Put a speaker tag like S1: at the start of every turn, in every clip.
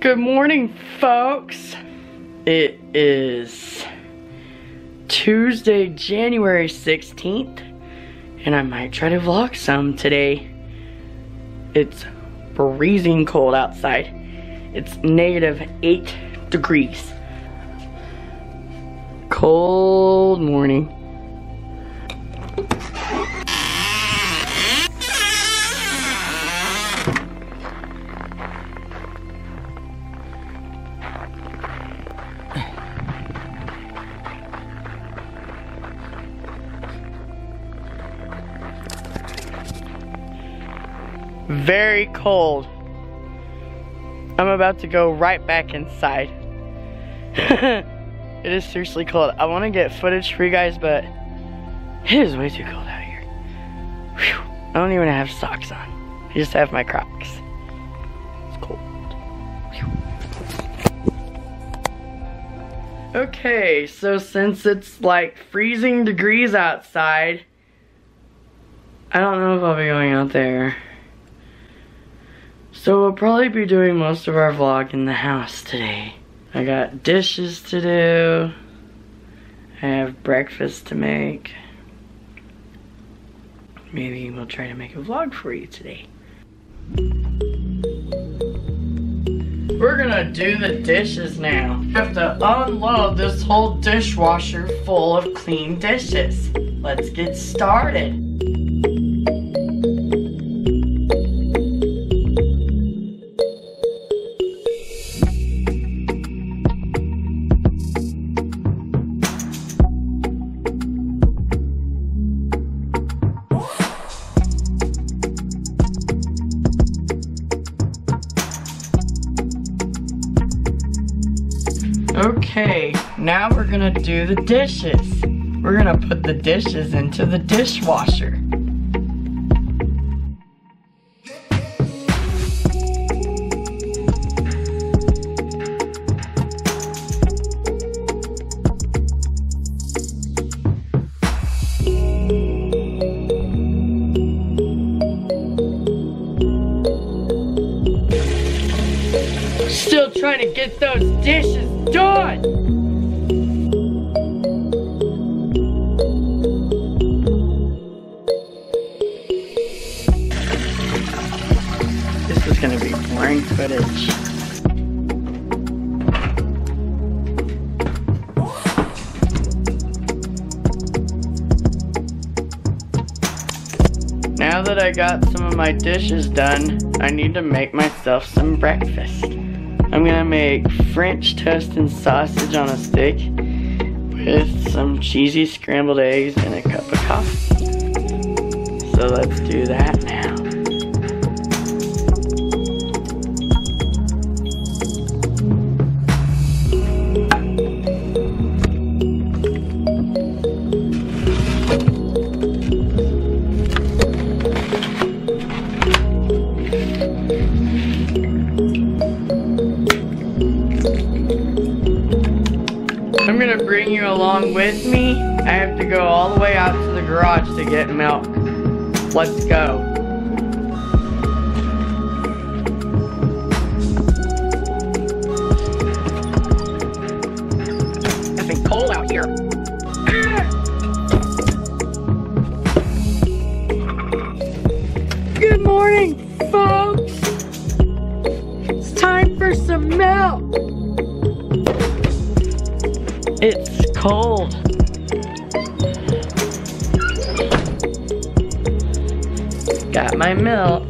S1: Good morning, folks. It is Tuesday, January 16th, and I might try to vlog some today. It's freezing cold outside. It's negative 8 degrees. Cold morning. Very cold. I'm about to go right back inside. it is seriously cold. I want to get footage for you guys, but it is way too cold out here. Whew. I don't even have socks on. I just have my Crocs. It's cold. Whew. Okay, so since it's like freezing degrees outside, I don't know if I'll be going out there. So we'll probably be doing most of our vlog in the house today. I got dishes to do. I have breakfast to make. Maybe we'll try to make a vlog for you today. We're gonna do the dishes now. Have to unload this whole dishwasher full of clean dishes. Let's get started. Okay, now we're gonna do the dishes. We're gonna put the dishes into the dishwasher. Trying to get those dishes done. This is gonna be boring footage. Now that I got some of my dishes done, I need to make myself some breakfast. I'm gonna make French toast and sausage on a stick with some cheesy scrambled eggs and a cup of coffee. So let's do that now. Bring you along with me. I have to go all the way out to the garage to get milk. Let's go. Effing cold out here. Good morning, folks. It's time for some milk. It's cold. Got my milk.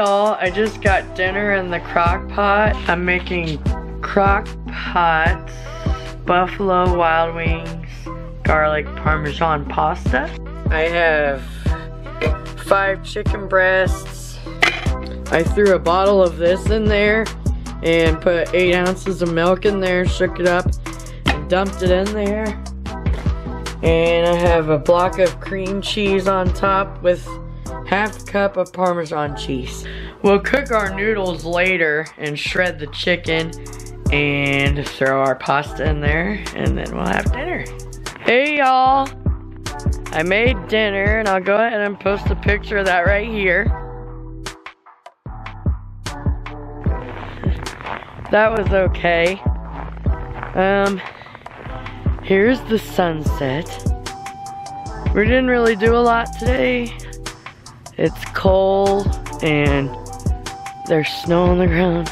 S1: Y'all, I just got dinner in the crock pot. I'm making crock pot buffalo wild wings garlic parmesan pasta. I have five chicken breasts. I threw a bottle of this in there and put eight ounces of milk in there, shook it up, and dumped it in there. And I have a block of cream cheese on top with half cup of Parmesan cheese. We'll cook our noodles later and shred the chicken and throw our pasta in there and then we'll have dinner. Hey y'all, I made dinner and I'll go ahead and post a picture of that right here. That was okay. Um, here's the sunset. We didn't really do a lot today. It's cold and there's snow on the ground.